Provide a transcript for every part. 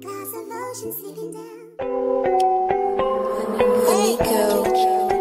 day, a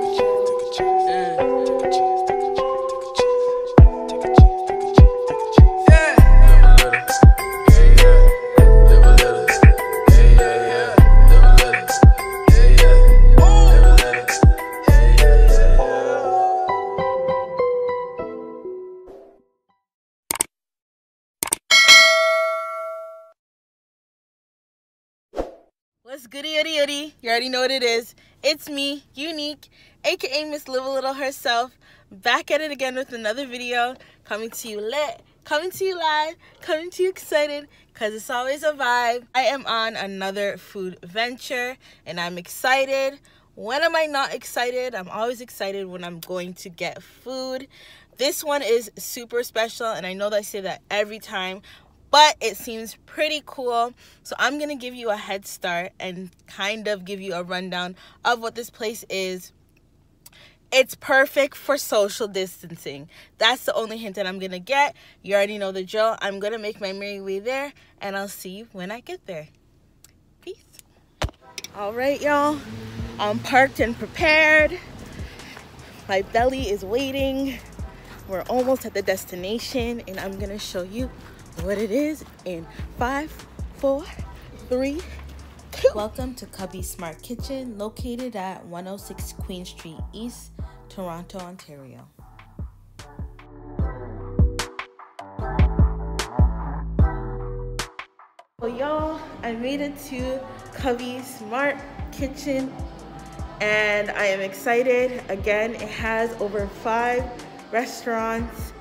What's goody yuddy yuddy? You already know what it is. It's me, Unique, aka Miss Live a Little herself, back at it again with another video, coming to you lit, coming to you live, coming to you excited, because it's always a vibe. I am on another food venture, and I'm excited. When am I not excited? I'm always excited when I'm going to get food. This one is super special, and I know that I say that every time, but it seems pretty cool. So I'm gonna give you a head start and kind of give you a rundown of what this place is. It's perfect for social distancing. That's the only hint that I'm gonna get. You already know the drill. I'm gonna make my merry way there and I'll see you when I get there. Peace. All right, y'all. I'm parked and prepared. My belly is waiting. We're almost at the destination and I'm gonna show you what it is in five, four, three, two. Welcome to Cubby Smart Kitchen, located at 106 Queen Street East, Toronto, Ontario. So y'all, I made it to Cubby Smart Kitchen and I am excited. Again, it has over five restaurants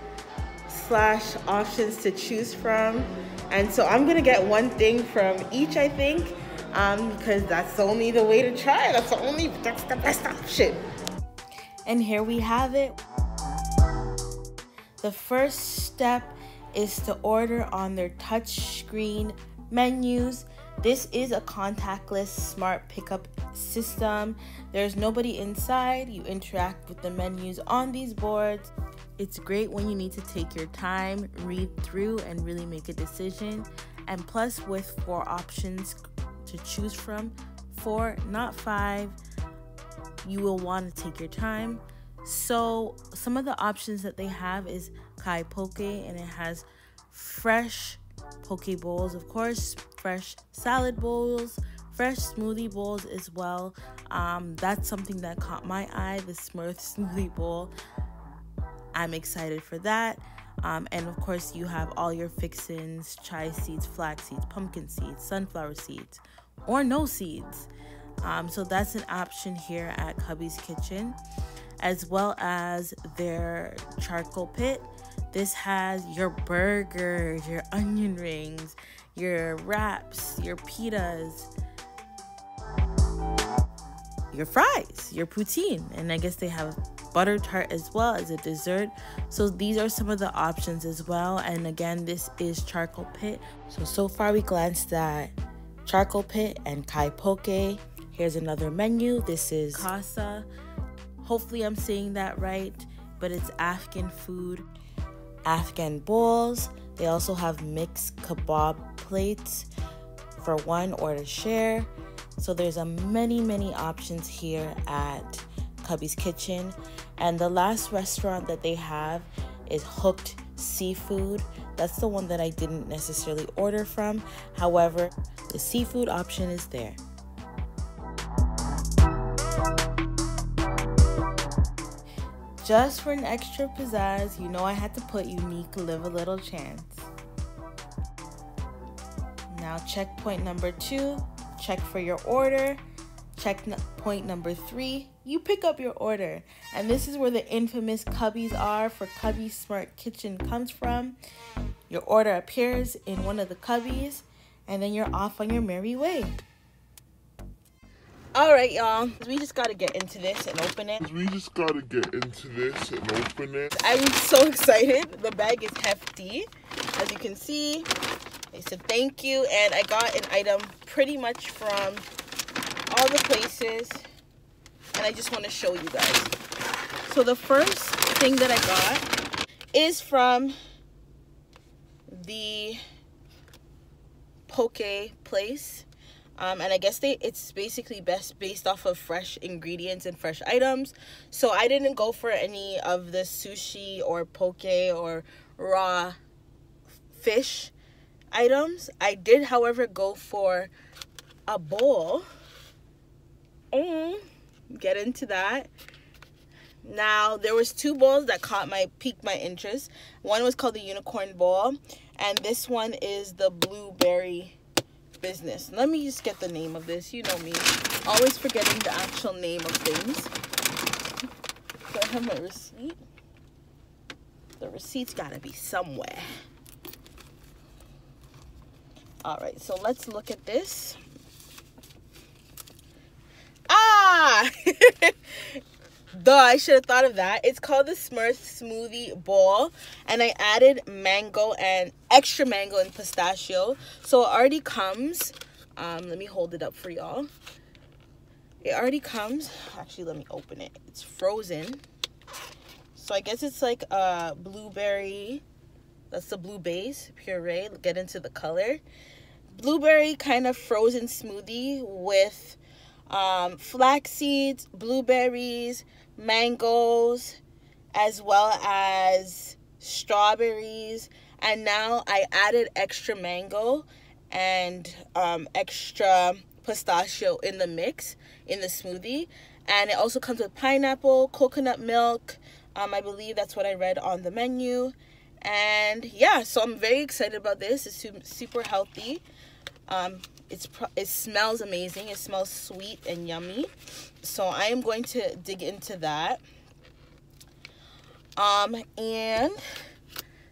slash options to choose from. And so I'm gonna get one thing from each, I think, um, because that's only the way to try. That's the only, that's the best option. And here we have it. The first step is to order on their touchscreen menus. This is a contactless smart pickup system. There's nobody inside. You interact with the menus on these boards. It's great when you need to take your time, read through, and really make a decision. And plus, with four options to choose from, four, not five, you will want to take your time. So, some of the options that they have is Kai Poke, and it has fresh poke bowls, of course, fresh salad bowls, fresh smoothie bowls as well. Um, that's something that caught my eye the Smurf smoothie bowl. I'm excited for that. Um, and of course, you have all your fixins chia seeds, flax seeds, pumpkin seeds, sunflower seeds, or no seeds. Um, so that's an option here at Cubby's Kitchen, as well as their charcoal pit. This has your burgers, your onion rings, your wraps, your pitas, your fries, your poutine, and I guess they have butter tart as well as a dessert. So these are some of the options as well. And again, this is charcoal pit. So so far we glanced at charcoal pit and kai poke. Here's another menu. This is casa. Hopefully I'm saying that right, but it's Afghan food. Afghan bowls. They also have mixed kebab plates for one or to share. So there's a many many options here at Cubby's Kitchen. And the last restaurant that they have is Hooked Seafood. That's the one that I didn't necessarily order from. However, the seafood option is there. Just for an extra pizzazz, you know I had to put Unique Live a Little Chance. Now, checkpoint number two, check for your order. Check point number three, you pick up your order. And this is where the infamous cubbies are for Cubby Smart Kitchen comes from. Your order appears in one of the cubbies, and then you're off on your merry way. All right, y'all. We just gotta get into this and open it. We just gotta get into this and open it. I'm so excited. The bag is hefty. As you can see, they said thank you, and I got an item pretty much from all the places and I just want to show you guys. So the first thing that I got is from the poke place. Um, and I guess they it's basically best based off of fresh ingredients and fresh items. So I didn't go for any of the sushi or poke or raw fish items. I did, however, go for a bowl. Mm, get into that. Now there was two bowls that caught my piqued my interest. One was called the unicorn bowl, and this one is the blueberry business. Let me just get the name of this. You know me, always forgetting the actual name of things. Do I have my receipt? The receipt's gotta be somewhere. All right, so let's look at this. Ah! Duh, I should have thought of that. It's called the Smurf Smoothie Bowl. And I added mango and extra mango and pistachio. So it already comes. Um, let me hold it up for y'all. It already comes. Actually, let me open it. It's frozen. So I guess it's like a blueberry. That's the blue base puree. Get into the color. Blueberry kind of frozen smoothie with um, flax seeds, blueberries, mangoes, as well as strawberries. And now I added extra mango and um, extra pistachio in the mix in the smoothie. And it also comes with pineapple, coconut milk. Um, I believe that's what I read on the menu. And yeah, so I'm very excited about this. It's super healthy. Um, it's it smells amazing. It smells sweet and yummy. So I am going to dig into that. Um, and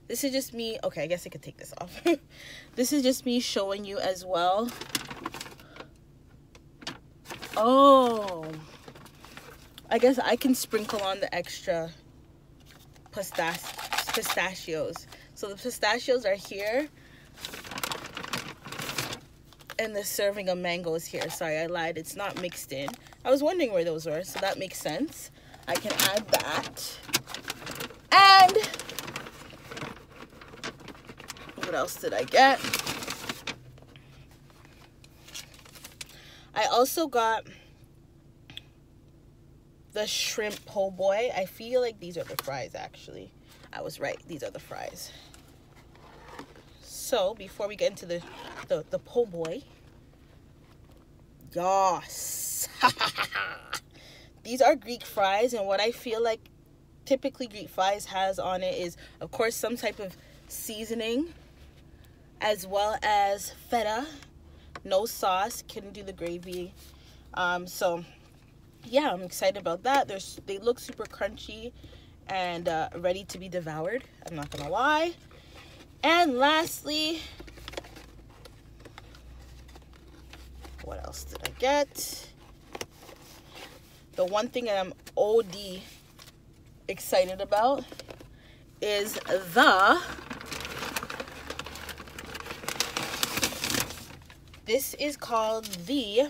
this is just me. Okay, I guess I could take this off. this is just me showing you as well. Oh, I guess I can sprinkle on the extra pistach pistachios. So the pistachios are here and the serving of mangoes here. Sorry, I lied. It's not mixed in. I was wondering where those were, so that makes sense. I can add that. And what else did I get? I also got the shrimp po' boy. I feel like these are the fries, actually. I was right. These are the fries. So, before we get into the, the, the po' boy, Yes. These are Greek fries, and what I feel like typically Greek fries has on it is, of course, some type of seasoning, as well as feta. No sauce. Couldn't do the gravy. Um, so, yeah, I'm excited about that. They're, they look super crunchy and uh, ready to be devoured. I'm not gonna lie. And lastly, what else did I get? The one thing that I'm OD excited about is the this is called the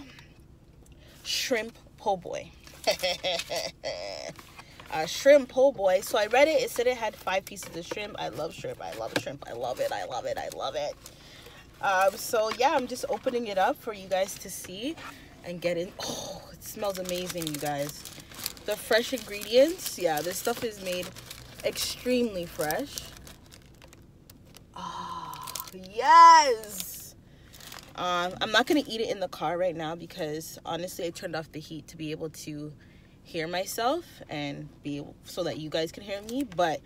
shrimp po' boy a shrimp po' boy. So i read it. It said it had five pieces of shrimp. I love shrimp. I love shrimp. I love it. I love it. I love it. Um, so yeah, I'm just opening it up for you guys to see and get in. Oh, it smells amazing, you guys. The fresh ingredients, yeah, this stuff is made extremely fresh. Oh, yes. Um, I'm not going to eat it in the car right now because honestly, I turned off the heat to be able to hear myself and be so that you guys can hear me. But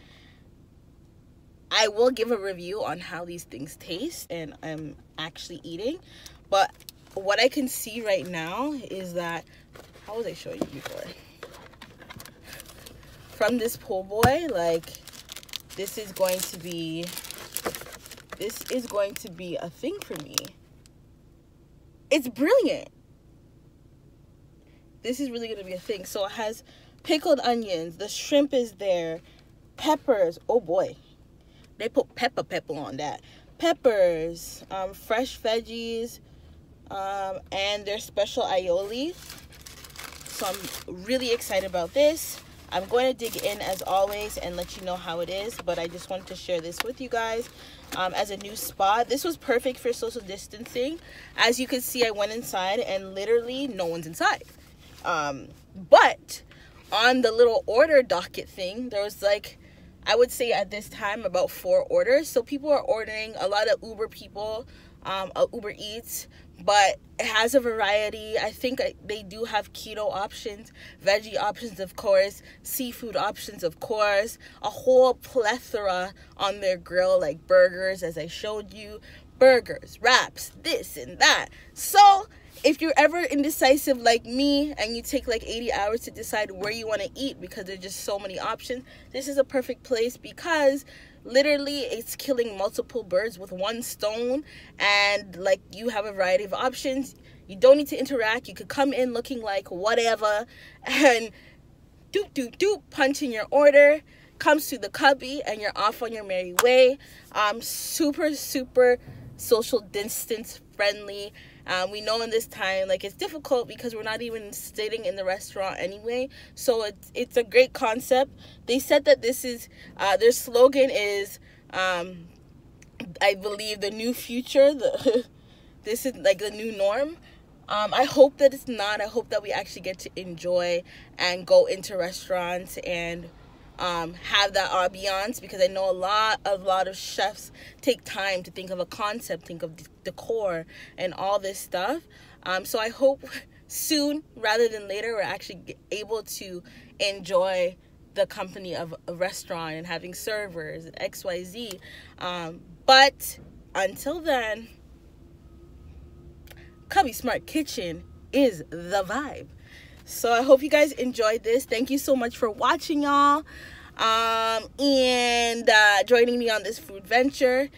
I will give a review on how these things taste and I'm actually eating. But what I can see right now is that, how was I showing you before? From this po' boy, like this is going to be, this is going to be a thing for me. It's brilliant. This is really going to be a thing. So it has pickled onions. The shrimp is there. Peppers. Oh boy they put pepper pepper on that peppers um, fresh veggies um, and their special aioli so i'm really excited about this i'm going to dig in as always and let you know how it is but i just wanted to share this with you guys um, as a new spot. This was perfect for social distancing. As you can see, I went inside and literally no one's inside. Um, but on the little order docket thing, there was like, I would say at this time about four orders. So people are ordering, a lot of Uber people, um, uh, Uber Eats, but it has a variety. I think they do have keto options, veggie options, of course, seafood options, of course, a whole plethora on their grill, like burgers, as I showed you, burgers, wraps, this and that. So, if you're ever indecisive like me and you take like 80 hours to decide where you want to eat because there's just so many options, this is a perfect place because literally it's killing multiple birds with one stone and like you have a variety of options. You don't need to interact. You could come in looking like whatever and doop doop doop punch in your order comes to the cubby and you're off on your merry way. Um super super social distance friendly um, we know in this time, like it's difficult because we're not even sitting in the restaurant anyway. So it's it's a great concept. They said that this is uh, their slogan is, um, I believe, the new future. The this is like the new norm. Um, I hope that it's not. I hope that we actually get to enjoy and go into restaurants and um, have that ambiance because I know a lot a lot of chefs take time to think of a concept, think of decor and all this stuff. Um, so I hope soon rather than later we're actually able to enjoy the company of a restaurant and having servers XYZ. Um, but until then, Cubby Smart Kitchen is the vibe. So I hope you guys enjoyed this. Thank you so much for watching, y'all. Um, and uh, joining me on this food venture.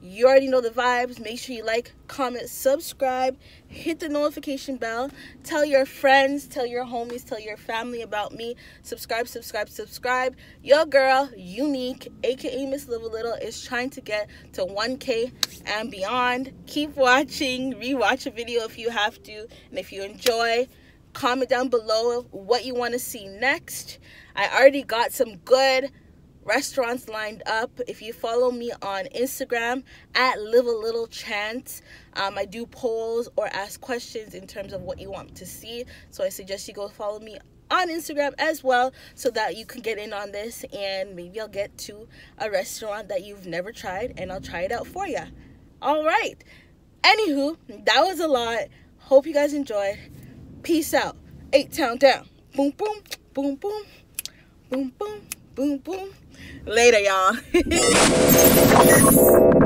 You already know the vibes. Make sure you like, comment, subscribe, hit the notification bell. Tell your friends, tell your homies, tell your family about me. Subscribe, subscribe, subscribe. Your girl, Unique, aka Miss Live a Little, is trying to get to 1K and beyond. Keep watching, rewatch a video if you have to. And if you enjoy, comment down below what you want to see next. I already got some good restaurants lined up. If you follow me on Instagram at Live a Little Chance, um, I do polls or ask questions in terms of what you want to see. So I suggest you go follow me on Instagram as well so that you can get in on this and maybe I'll get to a restaurant that you've never tried and I'll try it out for you. All right. Anywho, that was a lot. Hope you guys enjoyed. Peace out. Eight town down. Boom, boom, boom, boom, boom, boom, boom, boom. Later, y'all.